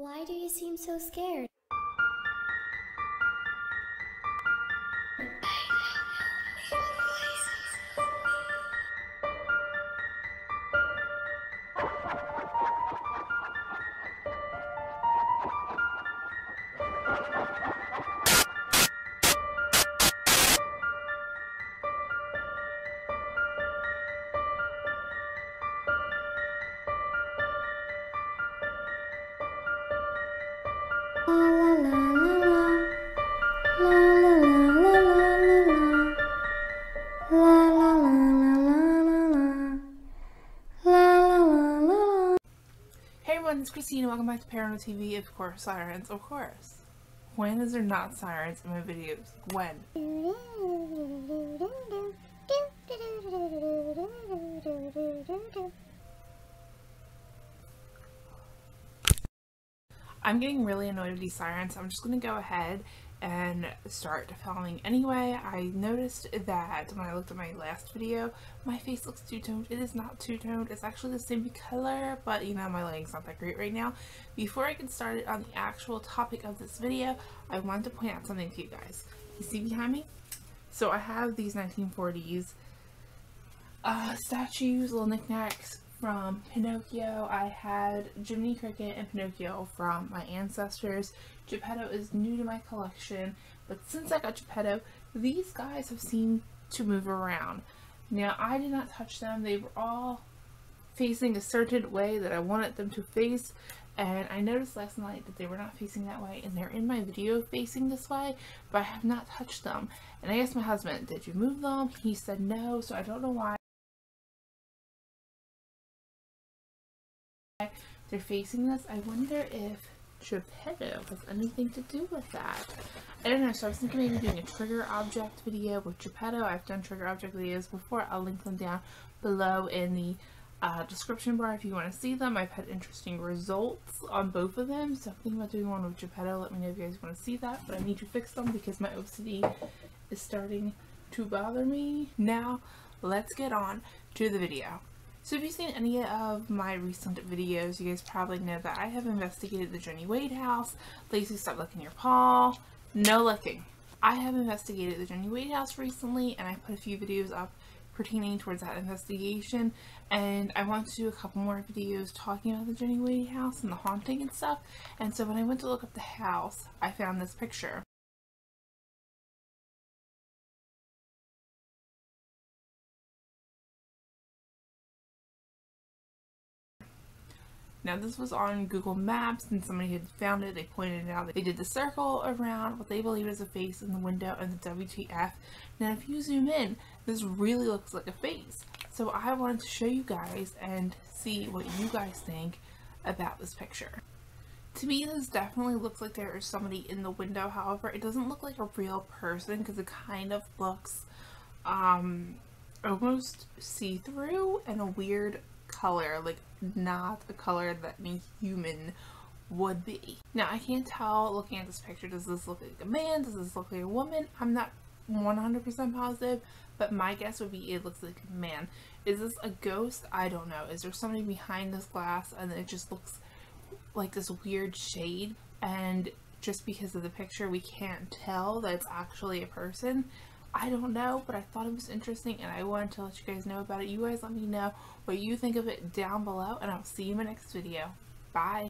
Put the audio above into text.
Why do you seem so scared? It's Christine welcome back to Paranormal TV. Of course, sirens, of course. When is there not sirens in my videos? When? I'm getting really annoyed with these sirens, I'm just going to go ahead and start filming anyway. I noticed that when I looked at my last video, my face looks two-toned. It is not two-toned. It's actually the same color, but you know, my lighting's not that great right now. Before I get started on the actual topic of this video, I want to point out something to you guys. You see behind me? So I have these 1940s uh, statues, little knickknacks from Pinocchio. I had Jiminy Cricket and Pinocchio from my ancestors. Geppetto is new to my collection, but since I got Geppetto, these guys have seemed to move around. Now, I did not touch them. They were all facing a certain way that I wanted them to face, and I noticed last night that they were not facing that way, and they're in my video facing this way, but I have not touched them. And I asked my husband, did you move them? He said no, so I don't know why. They're facing this. I wonder if Geppetto has anything to do with that. I don't know, so I was thinking maybe doing a trigger object video with Geppetto. I've done trigger object videos before. I'll link them down below in the uh, description bar if you want to see them. I've had interesting results on both of them, so I'm thinking about doing one with Geppetto. Let me know if you guys want to see that, but I need to fix them because my OCD is starting to bother me. Now, let's get on to the video. So if you've seen any of my recent videos, you guys probably know that I have investigated the Jennie Wade house. Lacey, stop licking your paw. No licking. I have investigated the Jennie Wade house recently and I put a few videos up pertaining towards that investigation and I want to do a couple more videos talking about the Jennie Wade house and the haunting and stuff and so when I went to look up the house I found this picture Now this was on Google Maps and somebody had found it, they pointed it out. They did the circle around what they believe is a face in the window and the WTF. Now if you zoom in, this really looks like a face. So I wanted to show you guys and see what you guys think about this picture. To me, this definitely looks like there is somebody in the window. However, it doesn't look like a real person because it kind of looks um, almost see-through and a weird color, like not a color that a human would be. Now I can't tell looking at this picture, does this look like a man, does this look like a woman? I'm not 100% positive, but my guess would be it looks like a man. Is this a ghost? I don't know. Is there somebody behind this glass and it just looks like this weird shade and just because of the picture we can't tell that it's actually a person? I don't know, but I thought it was interesting and I wanted to let you guys know about it. You guys let me know what you think of it down below and I'll see you in my next video. Bye!